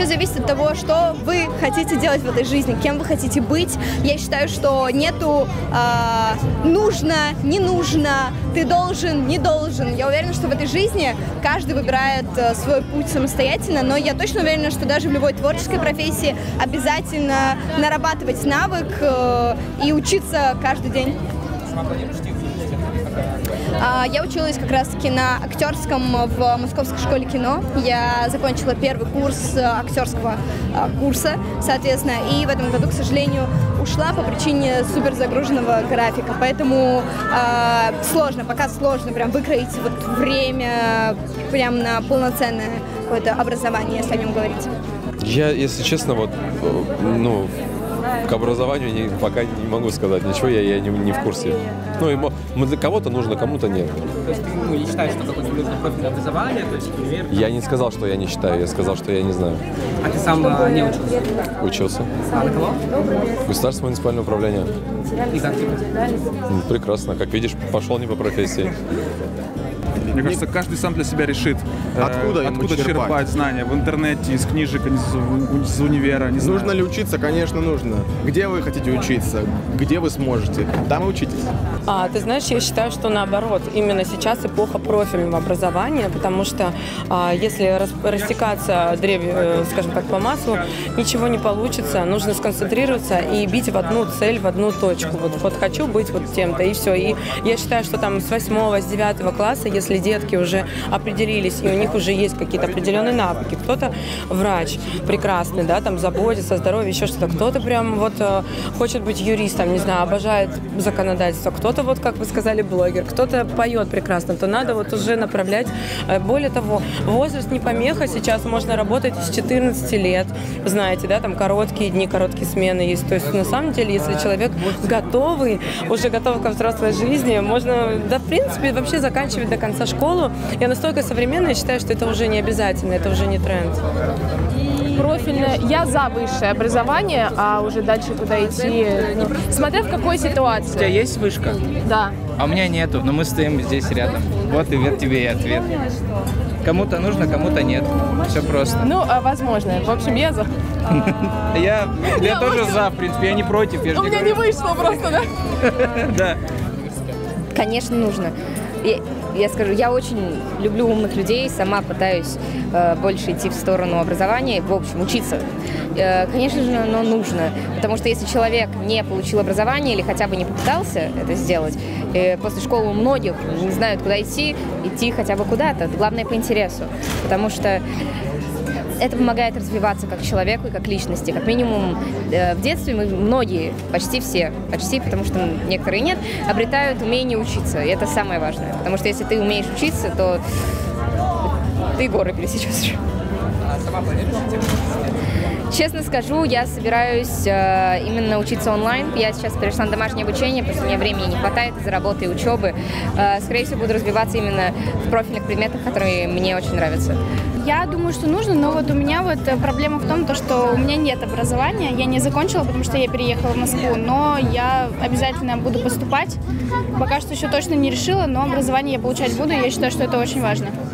Все зависит от того, что вы хотите делать в этой жизни, кем вы хотите быть. Я считаю, что нету э, нужно, не нужно, ты должен, не должен. Я уверена, что в этой жизни каждый выбирает э, свой путь самостоятельно, но я точно уверена, что даже в любой творческой профессии обязательно нарабатывать навык э, и учиться каждый день. А, Я училась как раз-таки на актерском в Московской школе кино. Я закончила первый курс э, актерского а, курса, соответственно, и в этом году, к сожалению, ушла по причине супер загруженного графика. Поэтому а, сложно, пока сложно прям выкроить вот время прям на полноценное какое-то образование, если о нем говорить. Я, если честно, вот, э, ну, к образованию не- пока не могу сказать ничего, я, я не, не в курсе. Ну, и для кого-то нужно, кому-то нет. То есть ты ну, не считаешь, что какое-то нужно профильное образование, то есть универ? Я не сказал, что я не считаю, я сказал, что я не знаю. А ты сам а, не учился? Учился. А на кого? Государственное муниципальное управление. И как тебе? Прекрасно. Как видишь, пошел не по профессии. Мне кажется, каждый сам для себя решит, э, Откуда ему откуда черпать? черпать знания. В интернете, из книжек, из, из универа, не знаю. Нужно ли учиться? Конечно, нужно. Где вы хотите учиться? Где вы сможете? Там и учитесь. А, ты знаешь, я считаю, что наоборот, именно сейчас эпоха профильного образования, потому что а, если рас- растекаться древе, э, скажем так, по маслу, ничего не получится. Нужно сконцентрироваться и бить в одну цель, в одну точку. Вот, вот хочу быть вот тем-то, и все. И я считаю, что там с восьмого, с девятого класса, если детки уже определились, и у них уже есть какие-то определенные навыки, кто-то врач прекрасный, да, там заботится о здоровье, еще что-то, кто-то прям вот э, хочет быть юристом, не знаю, обожает законодательство, кто-то вот, как вы сказали, блогер, кто-то поет прекрасно, то надо вот уже направлять. Э, Более того, возраст не помеха, сейчас можно работать с 14 лет, знаете, да, там короткие дни, короткие смены есть, то есть на самом деле, если человек готовый, уже готов ко взрослой жизни, можно, да, в принципе, вообще заканчивать до конца школу. Я настолько современная, считаю, что это уже не обязательно, это уже не тренд. профильное. Я за высшее образование, а уже дальше куда идти, ну, смотря в какой У тебя ситуации. есть вышка? Да. А у меня нету, но мы стоим здесь рядом. Вот и вот тебе и ответ. Кому-то нужно, кому-то нет. Все просто. Ну, а, возможно. В общем, я за. Я, я тоже за, в принципе, я не против. У меня не вышло просто, да? Да. Конечно, нужно. Я, я скажу, я очень люблю умных людей, сама пытаюсь э, больше идти в сторону образования, в общем, учиться. Э, конечно же, оно нужно, потому что если человек не получил образование или хотя бы не попытался это сделать, э, после школы у многих не знают, куда идти, идти хотя бы куда-то, главное по интересу, потому что это помогает развиваться как человеку и как личности. Как минимум э, в детстве мы многие, почти все, почти, потому что некоторые нет, обретают умение учиться. И это самое важное. Потому что если ты умеешь учиться, то ты горы пересечешь. А сама планируешь? Честно скажу, я собираюсь э, именно учиться онлайн. Я сейчас перешла на домашнее обучение, потому что мне времени не хватает из-за работы и учебы. Э, скорее всего, буду развиваться именно в профильных предметах, которые мне очень нравятся. Я думаю, что нужно, но вот у меня вот э, проблема в том, то, что у меня нет образования. Я не закончила, потому что я переехала в Москву, но я обязательно буду поступать. Пока что еще точно не решила, но образование я получать буду, и я считаю, что это очень важно.